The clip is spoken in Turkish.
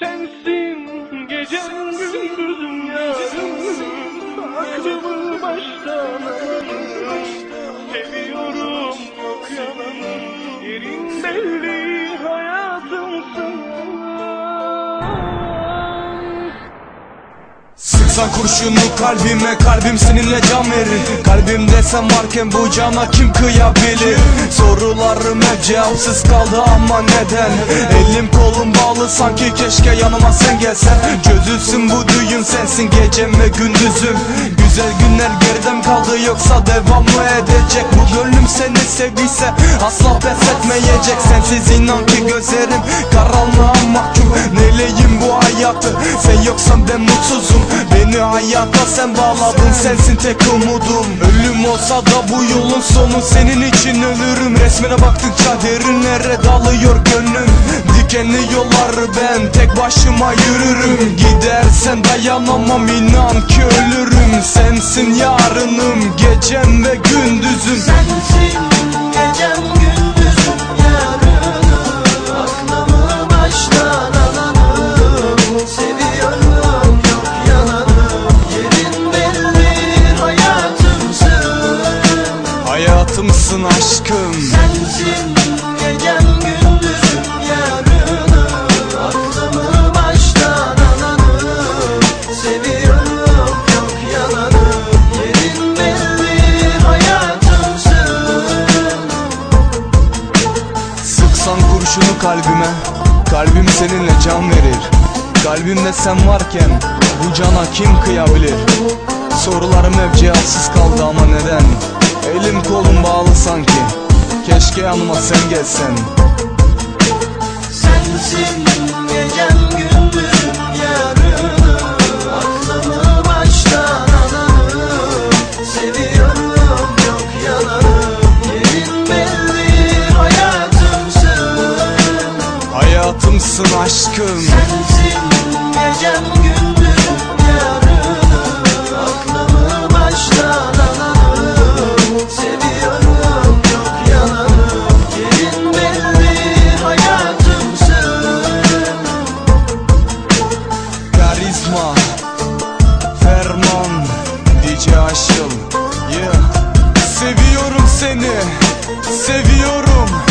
Sensin gecem gündüzüm yarım Aklımı baştan Seviyorum yok yalanım Yerin belli Sıksan kurşunu kalbime kalbim seninle can verir. Kalbimde sen varken bu cana kim kıyabilir? Sorularım hep cevapsız kaldı ama neden? Elim kolum bağlı sanki keşke yanıma sen gelsen. Çözülsün bu düğüm sensin gecem ve gündüzüm. Güzel günler geride mi kaldı yoksa devam mı edecek? Bu gönlüm seni sevdiyse asla pes etmeyecek. Sensiz inan ki gözlerim karanlığa hayata sen bağladın sensin tek umudum. Ölüm olsa da bu yolun sonu senin için ölürüm. Resmine baktıkça derinlere dalıyor gönlüm. Dikenli yolları ben tek başıma yürürüm. Gidersen dayanamam inan ki ölürüm. Sensin yarınım gecem ve gündüzüm kurşunu kalbime Kalbim seninle can verir. Kalbimde sen varken Bu cana kim kıyabilir? Sorularım hep cevapsız kaldı ama neden? Elim kolum bağlı sanki Keşke yanıma sen gelsen. Sensin gecem gündüzüm yarınım. Aklımı baştan alanım Seviyorum yok yalanım. Yerin belli hayatımsın Hayatımsın aşkım. Sensin gecem Yeah. Seviyorum seni Seviyorum